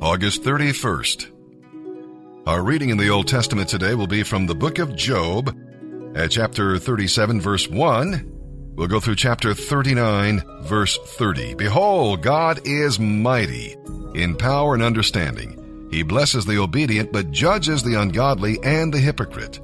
August 31st. Our reading in the Old Testament today will be from the book of Job at chapter 37, verse 1. We'll go through chapter 39, verse 30. Behold, God is mighty in power and understanding. He blesses the obedient, but judges the ungodly and the hypocrite.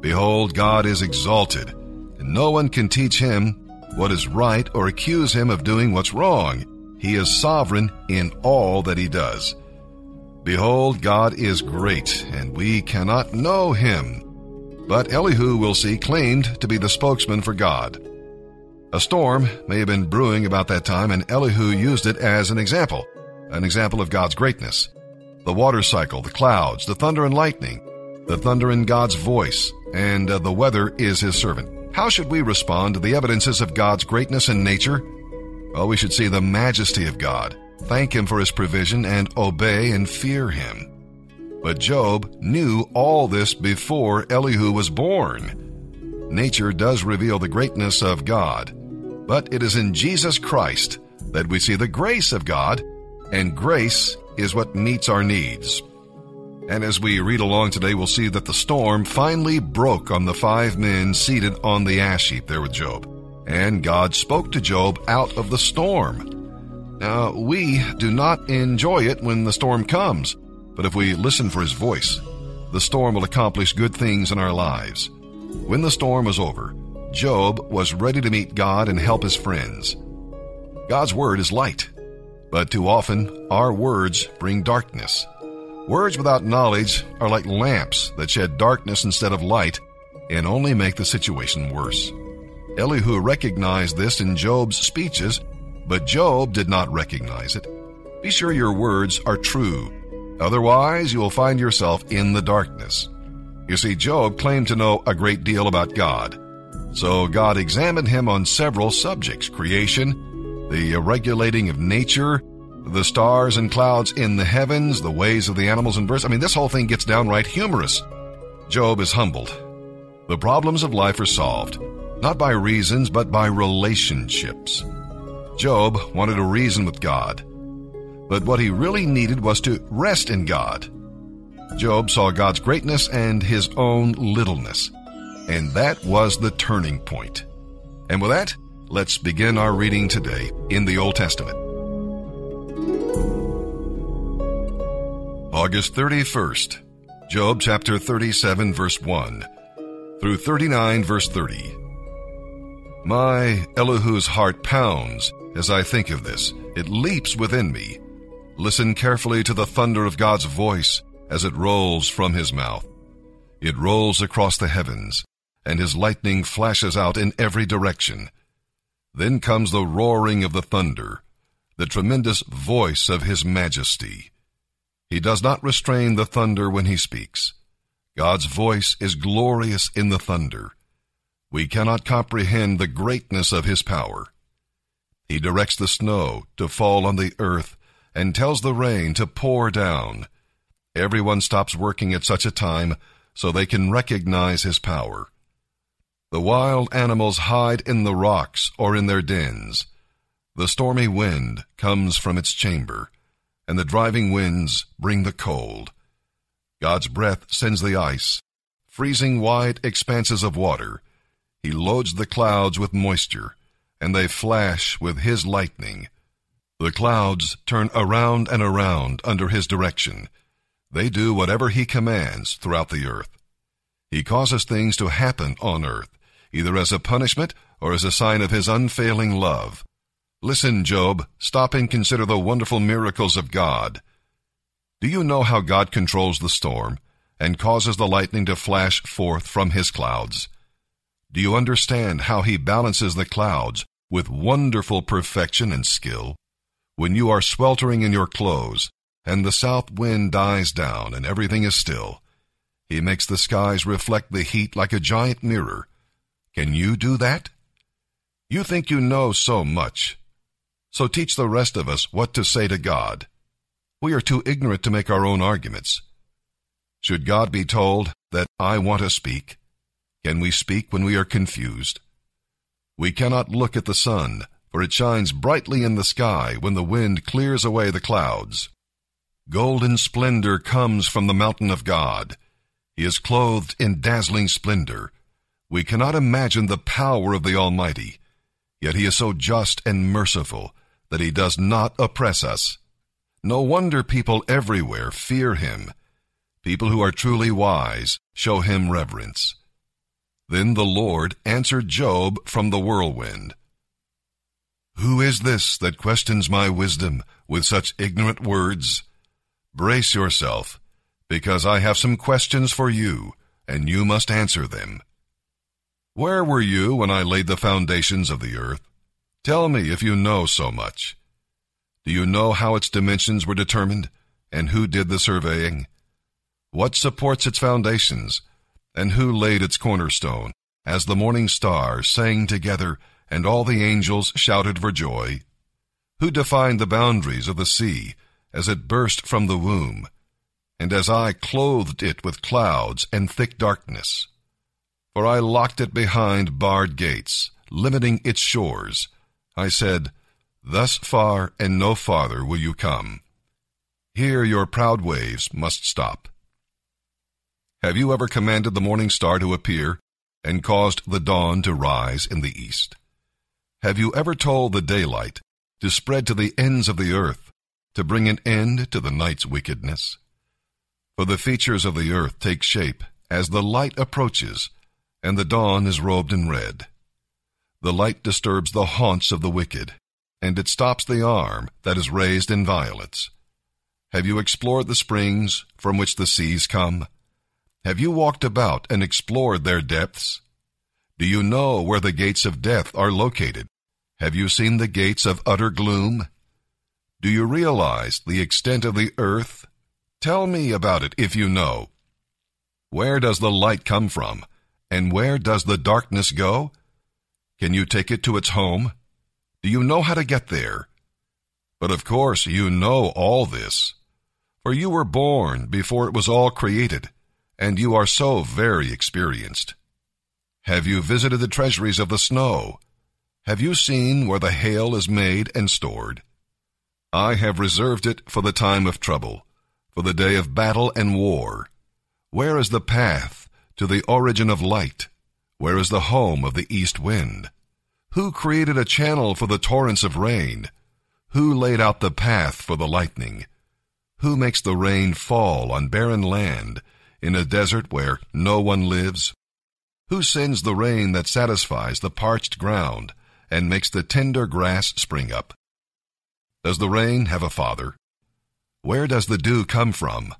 Behold, God is exalted, and no one can teach him what is right or accuse him of doing what's wrong. He is sovereign in all that he does. Behold, God is great, and we cannot know him. But Elihu, we'll see, claimed to be the spokesman for God. A storm may have been brewing about that time, and Elihu used it as an example, an example of God's greatness. The water cycle, the clouds, the thunder and lightning, the thunder in God's voice, and uh, the weather is his servant. How should we respond to the evidences of God's greatness in nature? Well, we should see the majesty of God, thank him for his provision, and obey and fear him. But Job knew all this before Elihu was born. Nature does reveal the greatness of God, but it is in Jesus Christ that we see the grace of God, and grace is what meets our needs. And as we read along today, we'll see that the storm finally broke on the five men seated on the ash heap there with Job. And God spoke to Job out of the storm. Now, we do not enjoy it when the storm comes, but if we listen for his voice, the storm will accomplish good things in our lives. When the storm was over, Job was ready to meet God and help his friends. God's word is light, but too often our words bring darkness. Words without knowledge are like lamps that shed darkness instead of light and only make the situation worse. Elihu recognized this in Job's speeches, but Job did not recognize it. Be sure your words are true. Otherwise, you will find yourself in the darkness. You see, Job claimed to know a great deal about God. So God examined him on several subjects creation, the regulating of nature, the stars and clouds in the heavens, the ways of the animals and birds. I mean, this whole thing gets downright humorous. Job is humbled. The problems of life are solved, not by reasons, but by relationships. Job wanted to reason with God, but what he really needed was to rest in God. Job saw God's greatness and his own littleness. And that was the turning point. And with that, let's begin our reading today in the Old Testament. August 31st, Job chapter 37, verse 1 through 39, verse 30. My Elihu's heart pounds as I think of this. It leaps within me. Listen carefully to the thunder of God's voice as it rolls from his mouth. It rolls across the heavens, and his lightning flashes out in every direction. Then comes the roaring of the thunder, the tremendous voice of his majesty. He does not restrain the thunder when he speaks. God's voice is glorious in the thunder. We cannot comprehend the greatness of his power. He directs the snow to fall on the earth and tells the rain to pour down. Everyone stops working at such a time so they can recognize his power. The wild animals hide in the rocks or in their dens. The stormy wind comes from its chamber, and the driving winds bring the cold. God's breath sends the ice, freezing wide expanses of water. He loads the clouds with moisture, and they flash with his lightning. The clouds turn around and around under his direction they do whatever he commands throughout the earth. He causes things to happen on earth, either as a punishment or as a sign of his unfailing love. Listen, Job, stop and consider the wonderful miracles of God. Do you know how God controls the storm and causes the lightning to flash forth from his clouds? Do you understand how he balances the clouds with wonderful perfection and skill? When you are sweltering in your clothes, and the south wind dies down and everything is still. He makes the skies reflect the heat like a giant mirror. Can you do that? You think you know so much. So teach the rest of us what to say to God. We are too ignorant to make our own arguments. Should God be told that I want to speak? Can we speak when we are confused? We cannot look at the sun, for it shines brightly in the sky when the wind clears away the clouds. Golden splendor comes from the mountain of God. He is clothed in dazzling splendor. We cannot imagine the power of the Almighty, yet He is so just and merciful that He does not oppress us. No wonder people everywhere fear Him. People who are truly wise show Him reverence. Then the Lord answered Job from the whirlwind. Who is this that questions my wisdom with such ignorant words? Brace yourself, because I have some questions for you, and you must answer them. Where were you when I laid the foundations of the earth? Tell me if you know so much. Do you know how its dimensions were determined, and who did the surveying? What supports its foundations, and who laid its cornerstone, as the morning stars sang together, and all the angels shouted for joy? Who defined the boundaries of the sea, as it burst from the womb, and as I clothed it with clouds and thick darkness. For I locked it behind barred gates, limiting its shores. I said, Thus far and no farther will you come. Here your proud waves must stop. Have you ever commanded the morning star to appear and caused the dawn to rise in the east? Have you ever told the daylight to spread to the ends of the earth to bring an end to the night's wickedness. For the features of the earth take shape as the light approaches, and the dawn is robed in red. The light disturbs the haunts of the wicked, and it stops the arm that is raised in violence. Have you explored the springs from which the seas come? Have you walked about and explored their depths? Do you know where the gates of death are located? Have you seen the gates of utter gloom? Do you realize the extent of the earth? Tell me about it if you know. Where does the light come from? And where does the darkness go? Can you take it to its home? Do you know how to get there? But of course you know all this. For you were born before it was all created, and you are so very experienced. Have you visited the treasuries of the snow? Have you seen where the hail is made and stored? I have reserved it for the time of trouble, for the day of battle and war. Where is the path to the origin of light? Where is the home of the east wind? Who created a channel for the torrents of rain? Who laid out the path for the lightning? Who makes the rain fall on barren land, in a desert where no one lives? Who sends the rain that satisfies the parched ground and makes the tender grass spring up? Does the rain have a father? Where does the dew come from?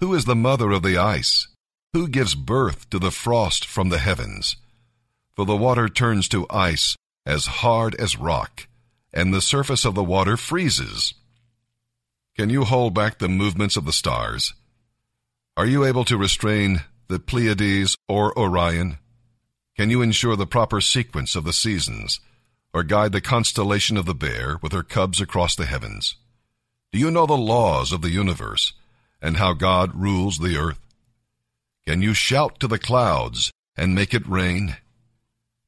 Who is the mother of the ice? Who gives birth to the frost from the heavens? For the water turns to ice as hard as rock, and the surface of the water freezes. Can you hold back the movements of the stars? Are you able to restrain the Pleiades or Orion? Can you ensure the proper sequence of the seasons? or guide the constellation of the bear with her cubs across the heavens? Do you know the laws of the universe and how God rules the earth? Can you shout to the clouds and make it rain?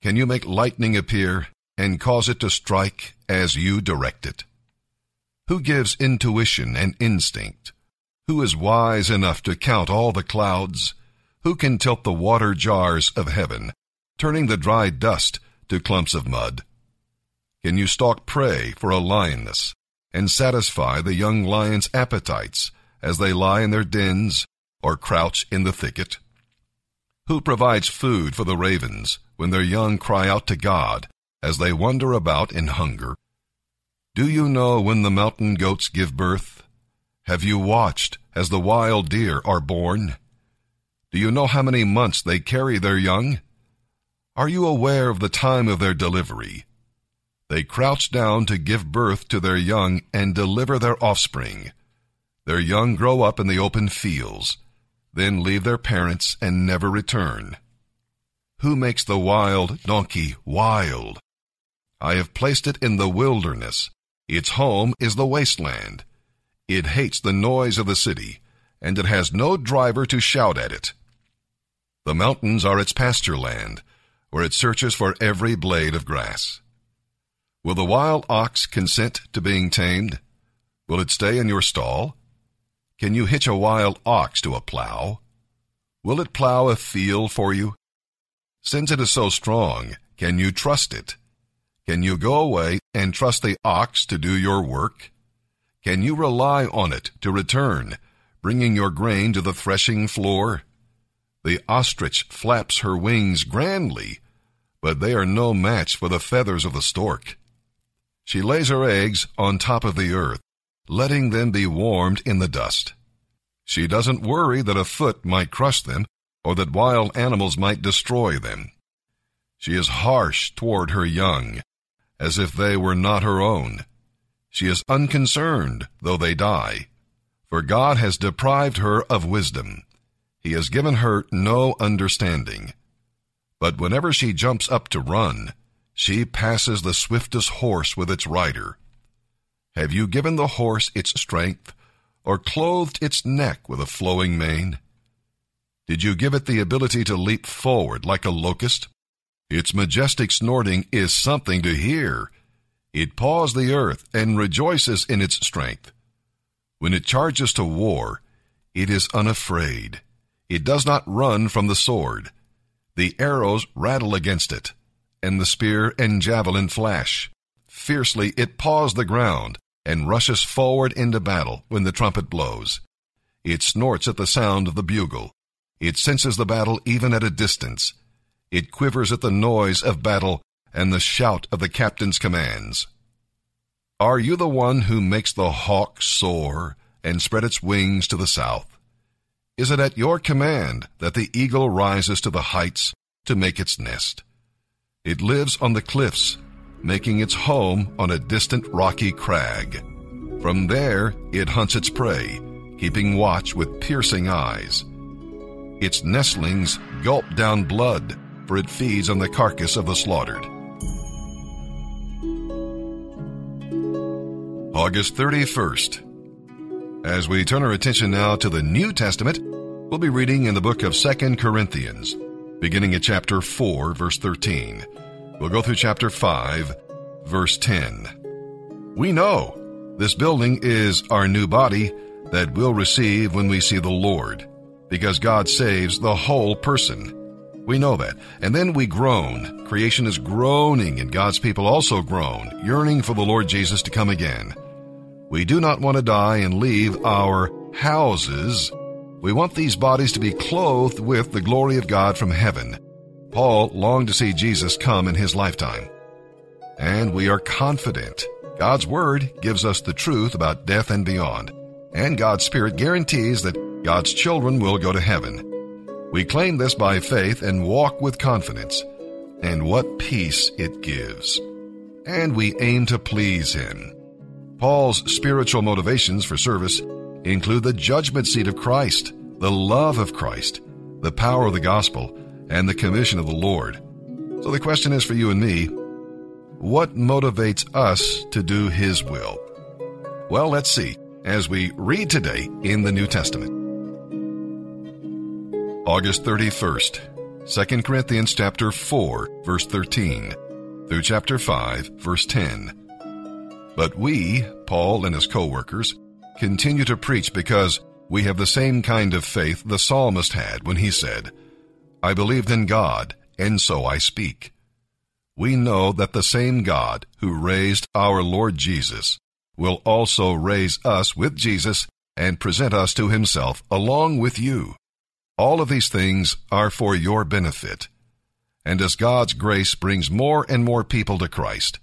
Can you make lightning appear and cause it to strike as you direct it? Who gives intuition and instinct? Who is wise enough to count all the clouds? Who can tilt the water jars of heaven, turning the dry dust to clumps of mud? Can you stalk prey for a lioness and satisfy the young lion's appetites as they lie in their dens or crouch in the thicket? Who provides food for the ravens when their young cry out to God as they wander about in hunger? Do you know when the mountain goats give birth? Have you watched as the wild deer are born? Do you know how many months they carry their young? Are you aware of the time of their delivery? They crouch down to give birth to their young and deliver their offspring. Their young grow up in the open fields, then leave their parents and never return. Who makes the wild donkey wild? I have placed it in the wilderness. Its home is the wasteland. It hates the noise of the city, and it has no driver to shout at it. The mountains are its pasture land, where it searches for every blade of grass. Will the wild ox consent to being tamed? Will it stay in your stall? Can you hitch a wild ox to a plow? Will it plow a field for you? Since it is so strong, can you trust it? Can you go away and trust the ox to do your work? Can you rely on it to return, bringing your grain to the threshing floor? The ostrich flaps her wings grandly, but they are no match for the feathers of the stork. She lays her eggs on top of the earth, letting them be warmed in the dust. She doesn't worry that a foot might crush them or that wild animals might destroy them. She is harsh toward her young, as if they were not her own. She is unconcerned, though they die, for God has deprived her of wisdom. He has given her no understanding. But whenever she jumps up to run, she passes the swiftest horse with its rider. Have you given the horse its strength, or clothed its neck with a flowing mane? Did you give it the ability to leap forward like a locust? Its majestic snorting is something to hear. It paws the earth and rejoices in its strength. When it charges to war, it is unafraid. It does not run from the sword. The arrows rattle against it and the spear and javelin flash. Fiercely it paws the ground and rushes forward into battle when the trumpet blows. It snorts at the sound of the bugle. It senses the battle even at a distance. It quivers at the noise of battle and the shout of the captain's commands. Are you the one who makes the hawk soar and spread its wings to the south? Is it at your command that the eagle rises to the heights to make its nest? It lives on the cliffs, making its home on a distant rocky crag. From there, it hunts its prey, keeping watch with piercing eyes. Its nestlings gulp down blood, for it feeds on the carcass of the slaughtered. August 31st. As we turn our attention now to the New Testament, we'll be reading in the book of 2 Corinthians beginning at chapter 4, verse 13. We'll go through chapter 5, verse 10. We know this building is our new body that we'll receive when we see the Lord, because God saves the whole person. We know that. And then we groan. Creation is groaning, and God's people also groan, yearning for the Lord Jesus to come again. We do not want to die and leave our houses we want these bodies to be clothed with the glory of God from heaven. Paul longed to see Jesus come in his lifetime. And we are confident. God's Word gives us the truth about death and beyond. And God's Spirit guarantees that God's children will go to heaven. We claim this by faith and walk with confidence. And what peace it gives. And we aim to please Him. Paul's spiritual motivations for service include the judgment seat of Christ, the love of Christ, the power of the gospel, and the commission of the Lord. So the question is for you and me what motivates us to do His will? Well, let's see as we read today in the New Testament. August 31st, 2 Corinthians chapter 4, verse 13, through chapter 5, verse 10. But we, Paul and his co-workers, continue to preach because we have the same kind of faith the psalmist had when he said, I believed in God, and so I speak. We know that the same God who raised our Lord Jesus will also raise us with Jesus and present us to himself along with you. All of these things are for your benefit. And as God's grace brings more and more people to Christ,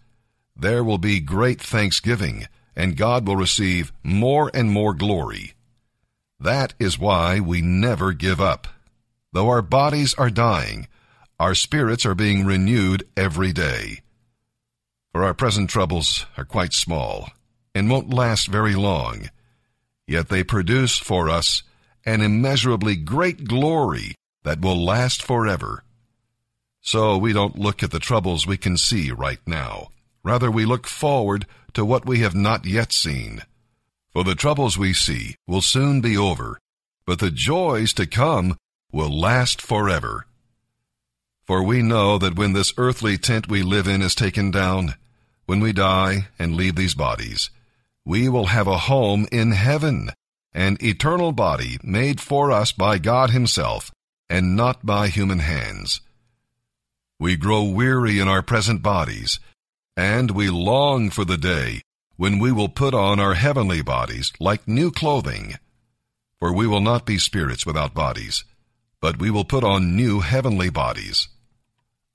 there will be great thanksgiving and God will receive more and more glory. That is why we never give up. Though our bodies are dying, our spirits are being renewed every day. For our present troubles are quite small and won't last very long, yet they produce for us an immeasurably great glory that will last forever. So we don't look at the troubles we can see right now. Rather, we look forward to what we have not yet seen. For the troubles we see will soon be over, but the joys to come will last forever. For we know that when this earthly tent we live in is taken down, when we die and leave these bodies, we will have a home in heaven, an eternal body made for us by God Himself and not by human hands. We grow weary in our present bodies, and we long for the day when we will put on our heavenly bodies like new clothing. For we will not be spirits without bodies, but we will put on new heavenly bodies.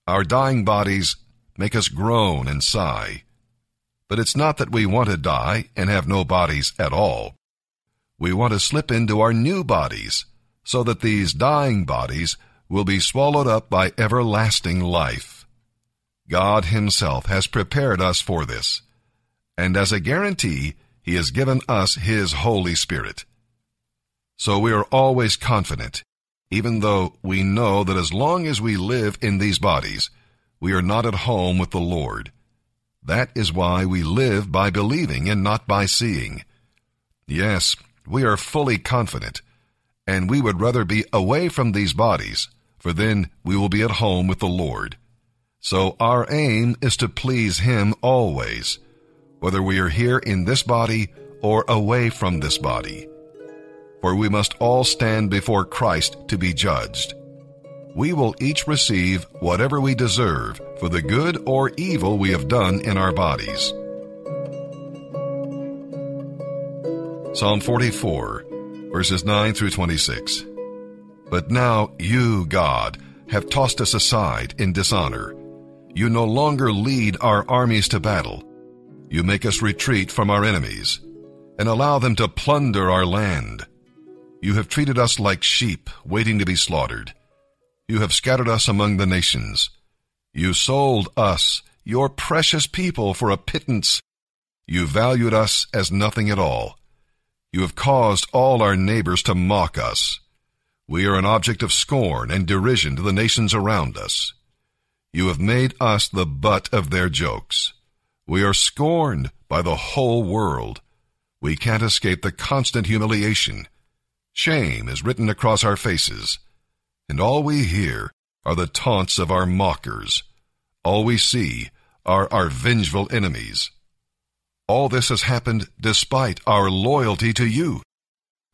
Our dying bodies make us groan and sigh. But it's not that we want to die and have no bodies at all. We want to slip into our new bodies so that these dying bodies will be swallowed up by everlasting life. God Himself has prepared us for this, and as a guarantee, He has given us His Holy Spirit. So we are always confident, even though we know that as long as we live in these bodies, we are not at home with the Lord. That is why we live by believing and not by seeing. Yes, we are fully confident, and we would rather be away from these bodies, for then we will be at home with the Lord. So our aim is to please Him always, whether we are here in this body or away from this body. For we must all stand before Christ to be judged we will each receive whatever we deserve for the good or evil we have done in our bodies. Psalm 44, verses 9 through 26. But now you, God, have tossed us aside in dishonor. You no longer lead our armies to battle. You make us retreat from our enemies and allow them to plunder our land. You have treated us like sheep waiting to be slaughtered. You have scattered us among the nations. You sold us, your precious people, for a pittance. You valued us as nothing at all. You have caused all our neighbors to mock us. We are an object of scorn and derision to the nations around us. You have made us the butt of their jokes. We are scorned by the whole world. We can't escape the constant humiliation. Shame is written across our faces and all we hear are the taunts of our mockers. All we see are our vengeful enemies. All this has happened despite our loyalty to you.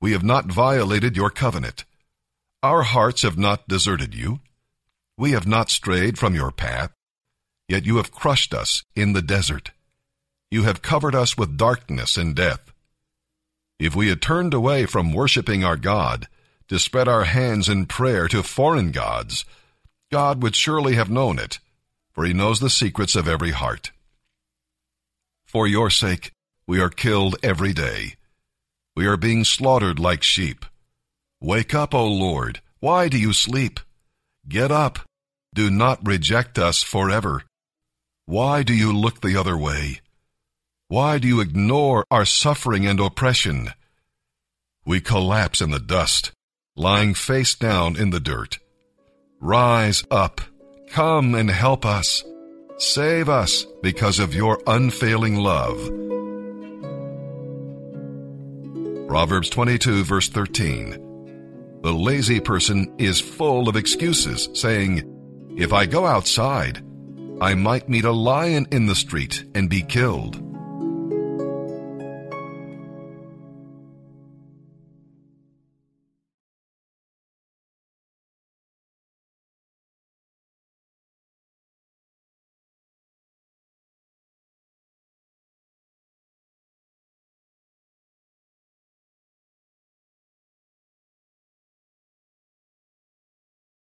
We have not violated your covenant. Our hearts have not deserted you. We have not strayed from your path. Yet you have crushed us in the desert. You have covered us with darkness and death. If we had turned away from worshiping our God, to spread our hands in prayer to foreign gods, God would surely have known it, for he knows the secrets of every heart. For your sake, we are killed every day. We are being slaughtered like sheep. Wake up, O Lord. Why do you sleep? Get up. Do not reject us forever. Why do you look the other way? Why do you ignore our suffering and oppression? We collapse in the dust lying face down in the dirt. Rise up, come and help us. Save us because of your unfailing love. Proverbs 22, verse 13. The lazy person is full of excuses, saying, If I go outside, I might meet a lion in the street and be killed.